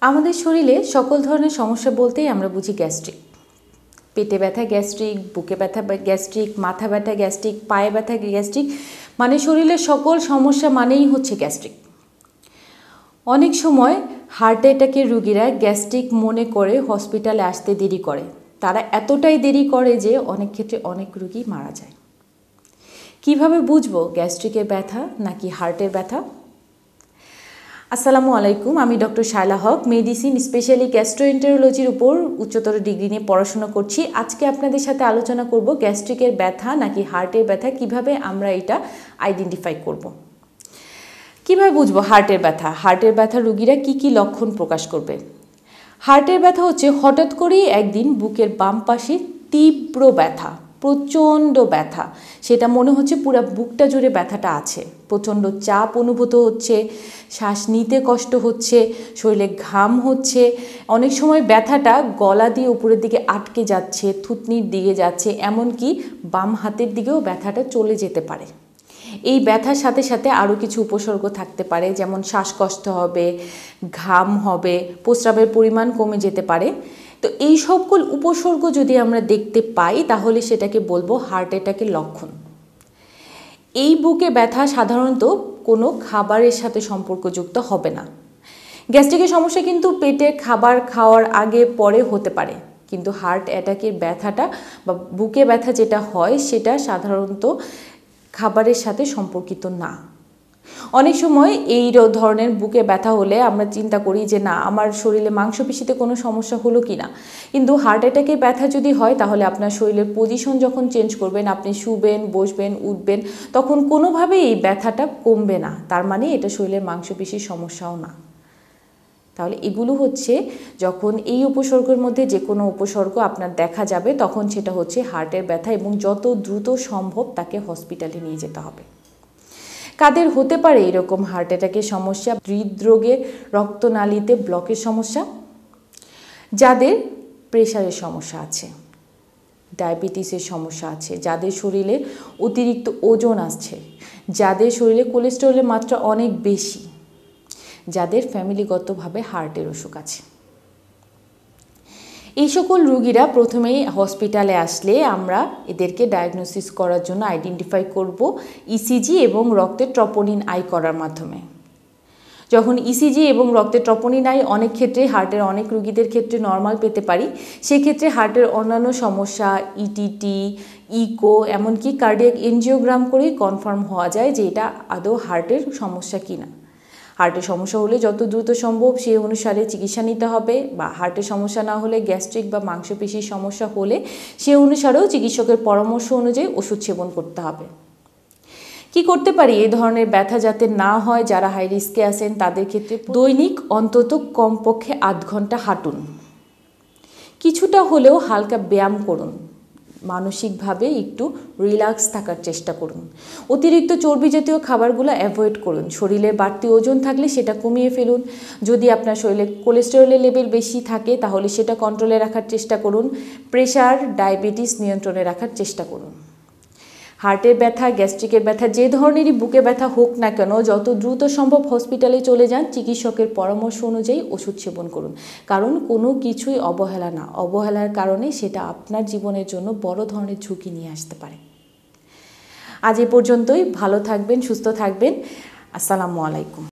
আমাদের শরীরে সকল ধরনের সমস্যা বলতেই আমরা বুঝি গ্যাস্ট্রিক। পেটে ব্যথা গ্যাস্ট্রিক, বুকে ব্যথা গ্যাস্ট্রিক, মাথা ব্যথা গ্যাস্ট্রিক, পায়ে ব্যথা গ্যাস্ট্রিক মানে শরীরের সকল সমস্যা মানেই হচ্ছে গ্যাস্ট্রিক। অনেক সময় হার্ট অ্যাটাকের রুগীরা গ্যাস্ট্রিক মনে করে হসপিটালে আসতে দেরি করে। তারা এতটাই দেরি করে যে অনেক ক্ষেত্রে অনেক রুগী মারা যায়। কীভাবে বুঝব গ্যাস্ট্রিকের ব্যথা নাকি হার্টের ব্যথা? আসসালামু আলাইকুম, আমি doctor Shayla Haque, medicine specially গ্যাস্ট্রোএন্টারোলজির উপর উচ্চতর ডিগ্রি নিয়ে পড়াশোনা করছি। আজকে আপনাদের সাথে আলোচনা করব গ্যাস্ট্রিকের ব্যথা নাকি হার্টের ব্যথা, কীভাবে আমরা এটা আইডেন্টিফাই করব। কীভাবে বুঝব হার্টের ব্যথা? হার্টের ব্যথা রুগীরা কি কি লক্ষণ প্রকাশ করবে? হার্টের ব্যথা হচ্ছে হঠাৎ করেই একদিন বুকের বাম পাশে তীব্র ব্যথা। প্রচণ্ড ব্যথা। সেটা মনে হচ্ছে পুরো বুকটা জুড়ে ব্যথাটা আছে। প্রচণ্ড চাপ অনুভূত হচ্ছে, শ্বাস নিতে কষ্ট হচ্ছে, শরীরে ঘাম হচ্ছে। অনেক সময় ব্যথাটা গলা দিয়ে উপরের দিকে আটকে যাচ্ছে, থুতনির দিকে যাচ্ছে, এমনকি বাম হাতের দিকেও ব্যথাটা চলে যেতে পারে। এই ব্যথার সাথে সাথে আরও কিছু উপসর্গ থাকতে পারে, যেমন শ্বাসকষ্ট হবে, ঘাম হবে, প্রস্রাবের পরিমাণ কমে যেতে পারে। তো এই সকল উপসর্গ যদি আমরা দেখতে পাই, তাহলে সেটাকে বলব হার্ট অ্যাটাকের লক্ষণ। এই বুকে ব্যথা সাধারণত কোনো খাবারের সাথে সম্পর্কযুক্ত হবে না। গ্যাস্ট্রিকের সমস্যা কিন্তু পেটে খাবার খাওয়ার আগে পরে হতে পারে, কিন্তু হার্ট অ্যাটাকের ব্যথাটা বা বুকে ব্যথা যেটা হয়, সেটা সাধারণত খাবারের সাথে সম্পর্কিত না। অনেক সময় এই ধরনের বুকে ব্যথা হলে আমরা চিন্তা করি যে, না, আমার শরীরে মাংসপেশিতে কোনো সমস্যা হলো কি না কিন্তু হার্ট অ্যাটাকের ব্যথা যদি হয়, তাহলে আপনার শরীরের পজিশন যখন চেঞ্জ করবেন, আপনি শুবেন, বসবেন, উঠবেন, তখন কোনোভাবেই এই ব্যথাটা কমবে না। তার মানে এটা শরীরের মাংসপেশির সমস্যাও না। তাহলে এগুলো হচ্ছে যখন এই উপসর্গের মধ্যে যে কোনো উপসর্গ আপনার দেখা যাবে, তখন সেটা হচ্ছে হার্টের ব্যথা এবং যত দ্রুত সম্ভব তাকে হসপিটালে নিয়ে যেতে হবে। কাদের হতে পারে এরকম হার্ট অ্যাটাকের সমস্যা, হৃদরোগের রক্তনালীতে ব্লকের সমস্যা, যাদের প্রেশারের সমস্যা আছে ডায়াবেটিসের সমস্যা আছে, যাদের শরীরে অতিরিক্ত ওজন আসছে, যাদের শরীরে কোলেস্টেরলের মাত্রা অনেক বেশি, যাদের ফ্যামিলিগতভাবে হার্টের অসুখ আছে। এই সকল রুগীরা প্রথমেই হসপিটালে আসলে আমরা এদেরকে ডায়াগনোসিস করার জন্য আইডেন্টিফাই করব ইসিজি e এবং রক্তের ট্রপোনিন আই করার মাধ্যমে। যখন ইসিজি e এবং রক্তের ট্রপোনিন আই অনেক ক্ষেত্রে হার্টের অনেক রুগীদের ক্ষেত্রে নর্মাল পেতে পারি, সেক্ষেত্রে হার্টের অন্যান্য সমস্যা ইটিটি e ইকো এমনকি কার্ডিয়াক এনজিওগ্রাম করেই কনফার্ম হওয়া যায় যে এটা আদৌ হার্টের সমস্যা কিনা। হার্টের সমস্যা হলে যত দ্রুত সম্ভব সেই অনুসারে চিকিৎসা নিতে হবে বা হার্টের সমস্যা না হলে গ্যাস্ট্রিক বা মাংসপেশির সমস্যা হলে সে অনুসারেও চিকিৎসকের পরামর্শ অনুযায়ী ওষুধ সেবন করতে হবে। কি করতে পারি? এই ধরনের ব্যথা যাতে না হয়, যারা হাই রিস্কে আছেন তাদের ক্ষেত্রে দৈনিক অন্তত কমপক্ষে আধ ঘণ্টা হাঁটুন। কিছুটা হলেও হালকা ব্যায়াম করুন। মানসিকভাবে একটু রিল্যাক্স থাকার চেষ্টা করুন। অতিরিক্ত চর্বি জাতীয় খাবারগুলো অ্যাভয়েড করুন। শরীরে বাড়তি ওজন থাকলে সেটা কমিয়ে ফেলুন। যদি আপনার শরীরে কোলেস্টেরলের লেভেল বেশি থাকে, তাহলে সেটা কন্ট্রোলে রাখার চেষ্টা করুন। প্রেশার ডায়াবেটিস নিয়ন্ত্রণে রাখার চেষ্টা করুন। হার্টের ব্যথা, গ্যাস্ট্রিকের ব্যথা, যে ধরনেরই বুকে ব্যথা হোক না কেন, যত দ্রুত সম্ভব হসপিটালে চলে যান, চিকিৎসকের পরামর্শ অনুযায়ী ওষুধ সেবন করুন। কারণ কোনো কিছুই অবহেলা না। অবহেলার কারণে সেটা আপনার জীবনের জন্য বড় ধরনের ঝুঁকি নিয়ে আসতে পারে। আজ এ পর্যন্তই। ভালো থাকবেন, সুস্থ থাকবেন। আসসালামু আলাইকুম।